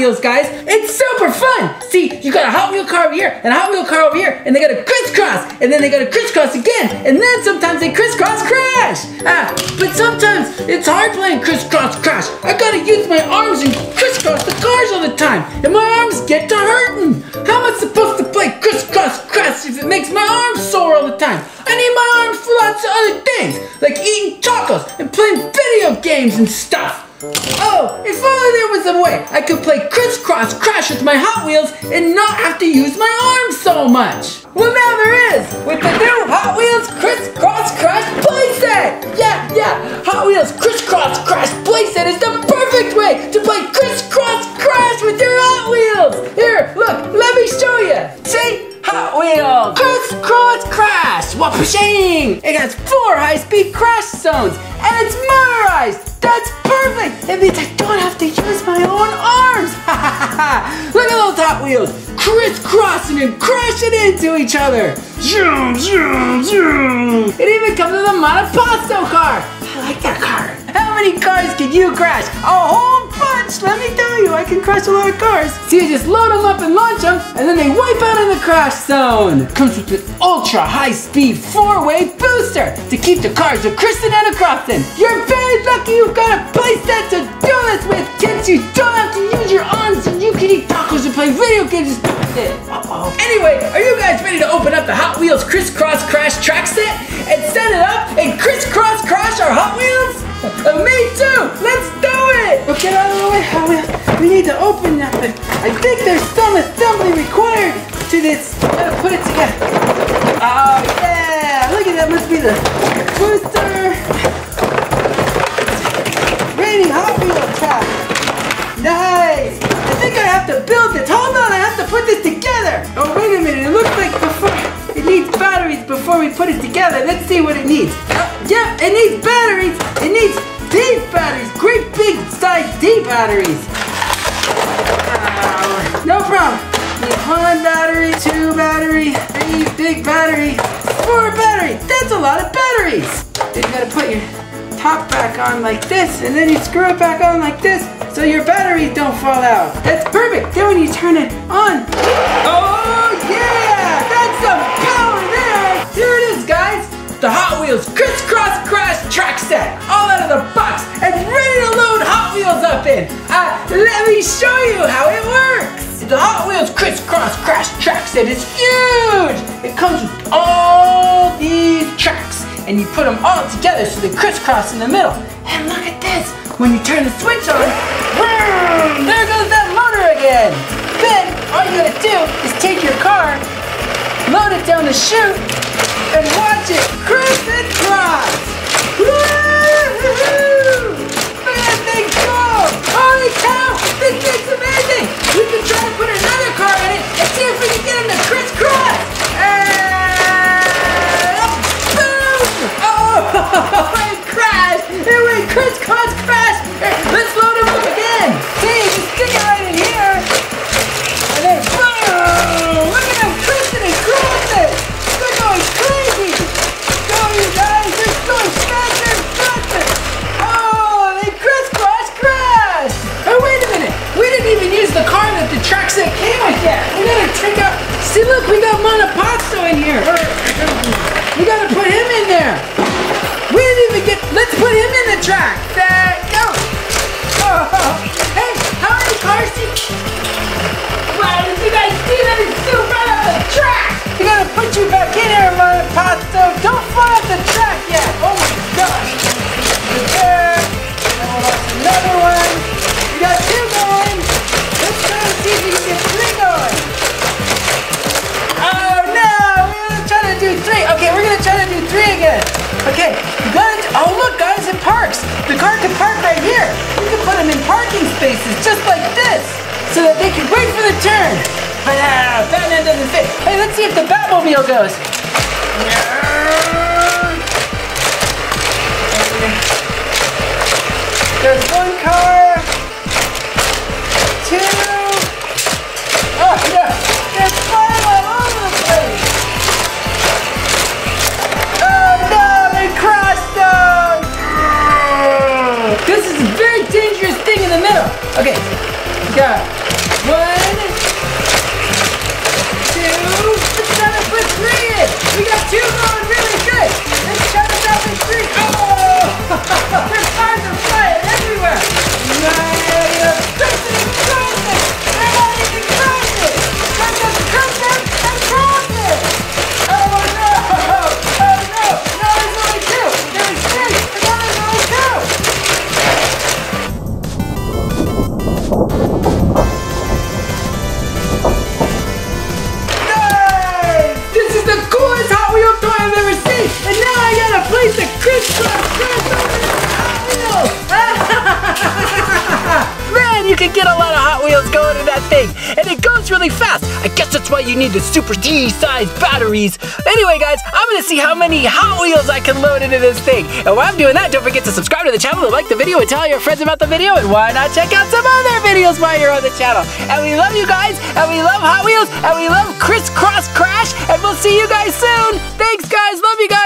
Wheels, guys. It's super fun. See, you got a Hot Wheel car over here and a Hot Wheel car over here, and they got a crisscross, and then they got a crisscross again, and then sometimes they crisscross crash. Ah, but sometimes it's hard playing crisscross crash. I gotta use my arms and crisscross the cars all the time, and my arms get to hurting. How am I supposed to play crisscross crash if it makes my arms sore all the time? I need my arms for lots of other things, like eating tacos and playing video games and stuff. Oh, if only there was a way I could play crisscross crash with my Hot Wheels and not have to use my arms so much. Well, now there is with the new Hot Wheels crisscross crash playset. Yeah, yeah, Hot Wheels crisscross crash playset is the Whoopashing! It has four high-speed crash zones, and it's motorized! That's perfect! It means I don't have to use my own arms! Look at those Hot Wheels! Crisscrossing and crashing into each other! Zoom, zoom, zoom! It even comes with a Monoposto car! I like that car! How many cars can you crash? A whole Let me tell you, I can crash a lot of cars. So you just load them up and launch them, and then they wipe out in the crash zone. Comes with an ultra high speed four way booster to keep the cars a Kristen and a crossing. You're very lucky you've got a playset to do this with, kids. You don't have to use your arms, and you can eat tacos and play video games it. Uh-oh. Anyway, are you guys ready to open up the Hot Wheels Crisscross Crash track set and set it up and crisscross crash our Hot Wheels? Uh, me too! Let's get out of the way, Hot We need to open that thing. I think there's some assembly required to this. Gotta put it together. Oh, yeah! Look at that, must be the booster. Raining Hot Wheel track. Nice! I think I have to build this. Hold on, I have to put this together. Oh, wait a minute. It looks like before it needs batteries before we put it together. Let's see what it needs. Uh, yeah, it needs batteries. It needs these batteries. Great big size D batteries. No problem. One battery, two battery, three big battery, four battery. That's a lot of batteries. Then you gotta put your top back on like this, and then you screw it back on like this, so your batteries don't fall out. That's perfect. Then when you turn it on, oh yeah, that's some power there. Here it is, guys. The Hot Wheels Crisscross Crash Track Set, Uh, let me show you how it works. The Hot Wheels Crisscross Crash Track Set is huge. It comes with all these tracks and you put them all together so they crisscross in the middle. And look at this. When you turn the switch on, boom, there goes that motor again. Then all you gotta do is take your car, load it down the chute, and watch it cruise and cross. Crisscross crash! Let's load him up again! See, just stick it right in here! And then boom! Look at him cruising and crossing! They're going crazy! Go, you guys! They're going faster and faster! Oh, they crisscross crash! Oh, wait a minute! We didn't even use the car that the track set came with yet! We gotta take out... See, look, we got Monoposto in here! We gotta put him in there! Track! There, go! Oh, hey, how do you... Wow, did you guys see that? It's still right the track! We gotta put you back in here, Monoposto! Don't fall off the track yet! Oh my gosh! There! Another one! We got two going! Let's try see if we can get three going! Oh no! We're gonna do three! Okay, we're gonna try to do three again! Okay, The car can park right here! We can put them in parking spaces just like this! So that they can wait for the turn! But uh, Batman doesn't fit. Hey, let's see if the Batmobile goes. Okay, we got One, two, let's to put three. We got two going really good. Let's grab the three. Oh! I the crisscross crash over this Hot Wheel! Man, you can get a lot of Hot Wheels going in that thing! And it goes really fast! I guess that's why you need the Super D-sized batteries! Anyway, guys, I'm gonna see how many Hot Wheels I can load into this thing! And while I'm doing that, don't forget to subscribe to the channel, and like the video, and tell your friends about the video, and why not check out some other videos while you're on the channel! And we love you guys, and we love Hot Wheels, and we love Crisscross Crash, and we'll see you guys soon! Thanks, guys! Love you guys!